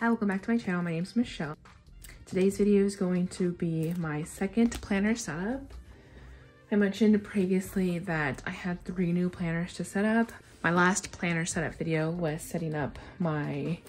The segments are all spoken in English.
Hi, welcome back to my channel. My name is Michelle. Today's video is going to be my second planner setup. I mentioned previously that I had three new planners to set up. My last planner setup video was setting up my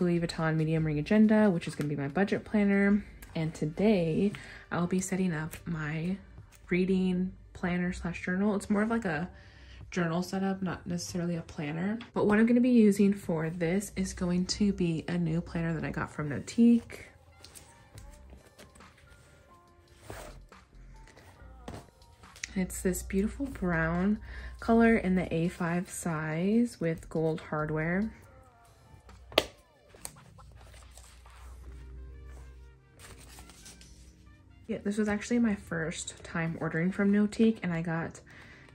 Louis Vuitton medium ring agenda, which is going to be my budget planner. And today I'll be setting up my reading planner slash journal. It's more of like a journal setup, not necessarily a planner. But what I'm going to be using for this is going to be a new planner that I got from Notiq. It's this beautiful brown color in the A5 size with gold hardware. Yeah, this was actually my first time ordering from Notiq and I got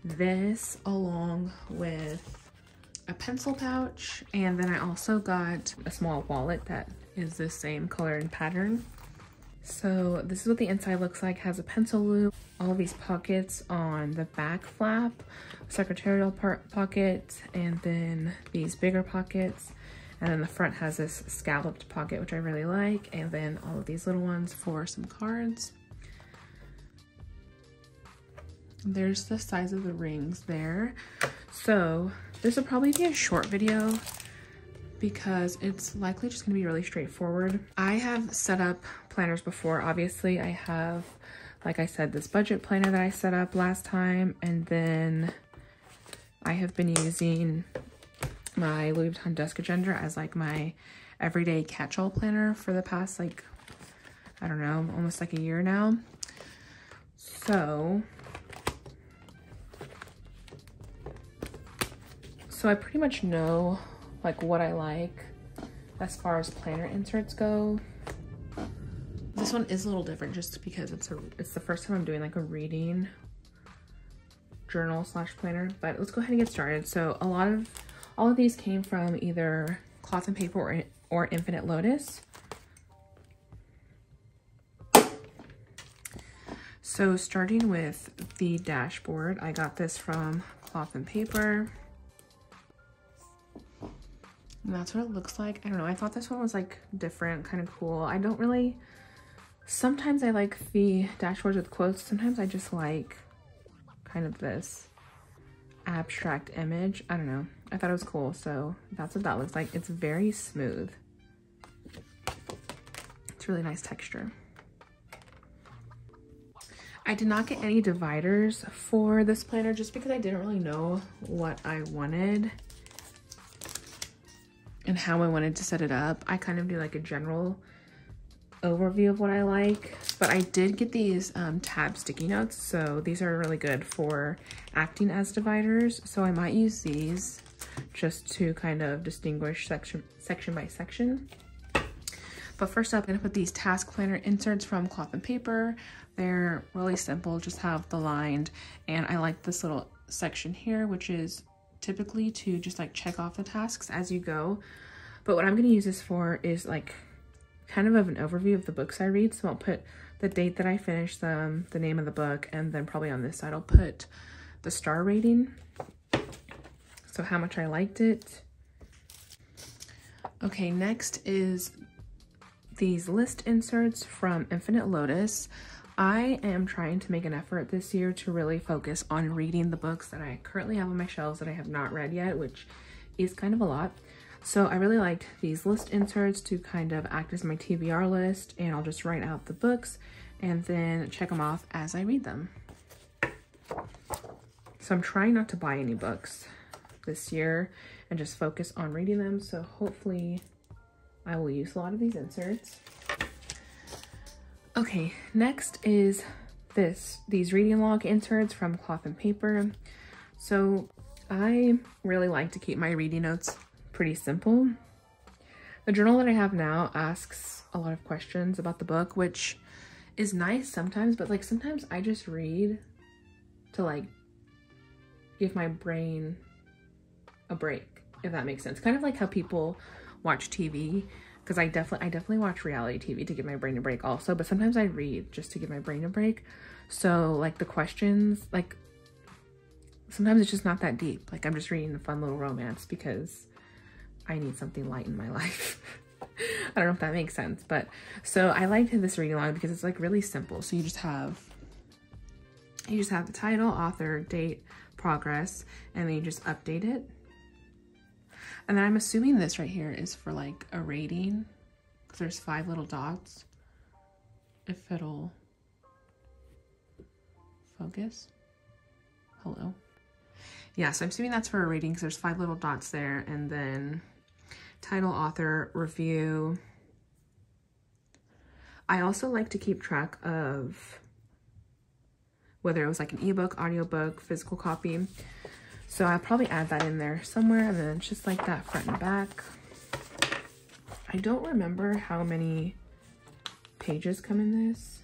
this along with a pencil pouch and then I also got a small wallet that is the same color and pattern. So this is what the inside looks like, has a pencil loop, all these pockets on the back flap, secretarial part pocket, and then these bigger pockets. And then the front has this scalloped pocket, which I really like. And then all of these little ones for some cards. There's the size of the rings there. So this will probably be a short video because it's likely just gonna be really straightforward. I have set up planners before. Obviously I have, like I said, this budget planner that I set up last time. And then I have been using my Louis Vuitton desk agenda as like my everyday catch-all planner for the past like, I don't know, almost like a year now. So So I pretty much know like what I like as far as planner inserts go. This one is a little different just because it's a it's the first time I'm doing like a reading journal slash planner, but let's go ahead and get started. So a lot of all of these came from either cloth and paper or, or infinite lotus. So starting with the dashboard, I got this from cloth and paper. And that's what it looks like. I don't know. I thought this one was like different, kind of cool. I don't really, sometimes I like the dashboards with quotes. Sometimes I just like kind of this abstract image. I don't know. I thought it was cool. So that's what that looks like. It's very smooth. It's really nice texture. I did not get any dividers for this planner just because I didn't really know what I wanted and how I wanted to set it up. I kind of do like a general overview of what I like, but I did get these um, tab sticky notes. So these are really good for acting as dividers. So I might use these just to kind of distinguish section, section by section. But first up, I'm gonna put these task planner inserts from cloth and paper. They're really simple, just have the lined, and I like this little section here, which is typically to just like check off the tasks as you go. But what I'm going to use this for is like kind of, of an overview of the books I read. So I'll put the date that I finished them, um, the name of the book, and then probably on this side I'll put the star rating. So how much I liked it. Okay, next is these list inserts from Infinite Lotus. I am trying to make an effort this year to really focus on reading the books that I currently have on my shelves that I have not read yet, which is kind of a lot. So I really liked these list inserts to kind of act as my TBR list and I'll just write out the books and then check them off as I read them. So I'm trying not to buy any books this year and just focus on reading them. So hopefully I will use a lot of these inserts. Okay, next is this, these reading log inserts from cloth and paper. So I really like to keep my reading notes pretty simple. The journal that I have now asks a lot of questions about the book, which is nice sometimes, but like sometimes I just read to like give my brain a break, if that makes sense. Kind of like how people watch TV because I definitely I definitely watch reality TV to give my brain a break also, but sometimes I read just to give my brain a break. So like the questions, like sometimes it's just not that deep. Like I'm just reading a fun little romance because I need something light in my life. I don't know if that makes sense, but so I liked this reading log because it's like really simple. So you just have, you just have the title, author, date, progress, and then you just update it. And then I'm assuming this right here is for like a rating because there's five little dots. If it'll focus. Hello. Yeah, so I'm assuming that's for a rating because there's five little dots there and then title, author, review. I also like to keep track of whether it was like an ebook, audiobook, physical copy. So I'll probably add that in there somewhere and then just like that front and back. I don't remember how many pages come in this.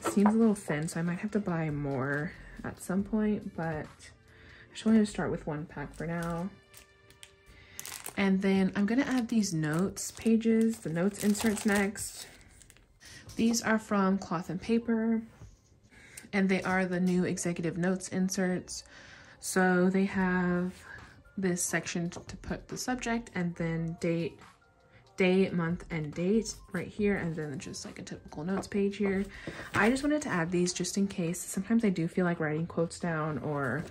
Seems a little thin, so I might have to buy more at some point, but I just wanted to start with one pack for now. And then I'm gonna add these notes pages, the notes inserts next. These are from Cloth and Paper, and they are the new executive notes inserts. So they have this section to put the subject and then date, day, month, and date right here, and then just like a typical notes page here. I just wanted to add these just in case. Sometimes I do feel like writing quotes down or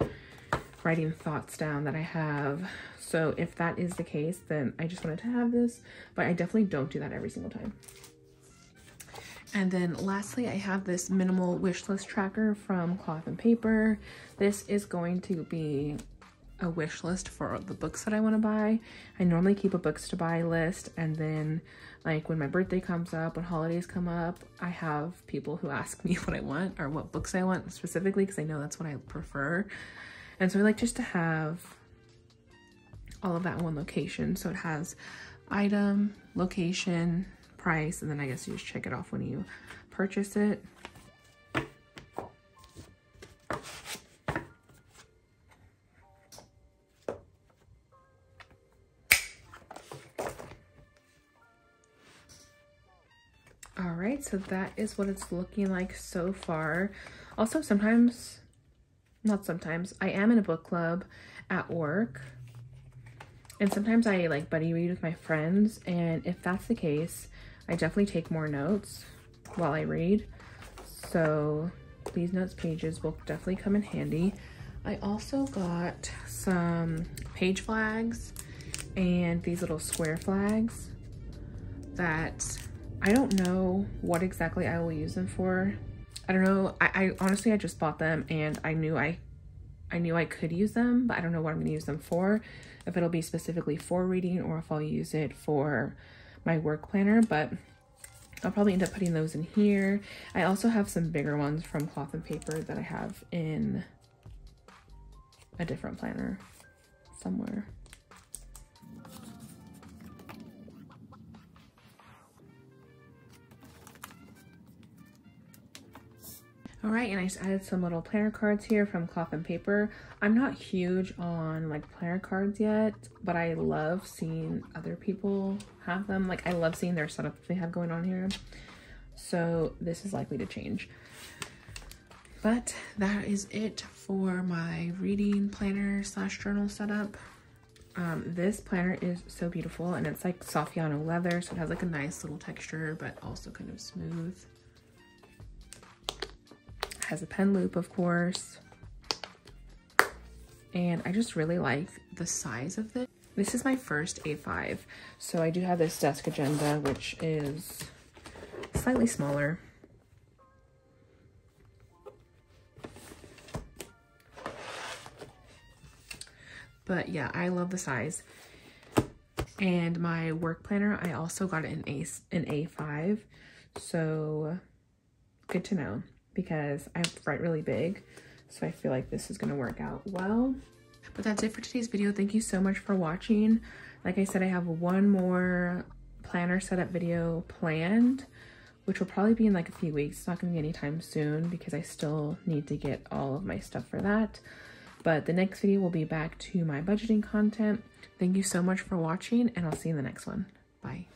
writing thoughts down that I have. So if that is the case, then I just wanted to have this, but I definitely don't do that every single time. And then lastly, I have this minimal wish list tracker from Cloth and Paper. This is going to be a wish list for the books that I want to buy. I normally keep a books to buy list and then like when my birthday comes up, when holidays come up, I have people who ask me what I want or what books I want specifically because I know that's what I prefer. And so I like just to have all of that in one location. So it has item, location, price, and then I guess you just check it off when you purchase it. All right, so that is what it's looking like so far. Also, sometimes, not sometimes, I am in a book club at work. And sometimes I like buddy read with my friends. And if that's the case, I definitely take more notes while I read. So these notes pages will definitely come in handy. I also got some page flags and these little square flags that I don't know what exactly I will use them for. I don't know. I, I, honestly, I just bought them and I knew I, I knew I could use them, but I don't know what I'm gonna use them for. If it'll be specifically for reading or if I'll use it for my work planner, but I'll probably end up putting those in here. I also have some bigger ones from cloth and paper that I have in a different planner somewhere. All right, and I just added some little planner cards here from Cloth and Paper. I'm not huge on like planner cards yet, but I love seeing other people have them. Like I love seeing their setup they have going on here. So this is likely to change. But that is it for my reading planner slash journal setup. Um, this planner is so beautiful and it's like Saffiano leather, so it has like a nice little texture, but also kind of smooth has a pen loop, of course. And I just really like the size of this. This is my first A5. So I do have this desk agenda, which is slightly smaller. But yeah, I love the size. And my work planner, I also got an A an A5. So good to know because I write really big. So I feel like this is gonna work out well. But that's it for today's video. Thank you so much for watching. Like I said, I have one more planner setup video planned, which will probably be in like a few weeks. It's not gonna be anytime soon because I still need to get all of my stuff for that. But the next video will be back to my budgeting content. Thank you so much for watching and I'll see you in the next one. Bye.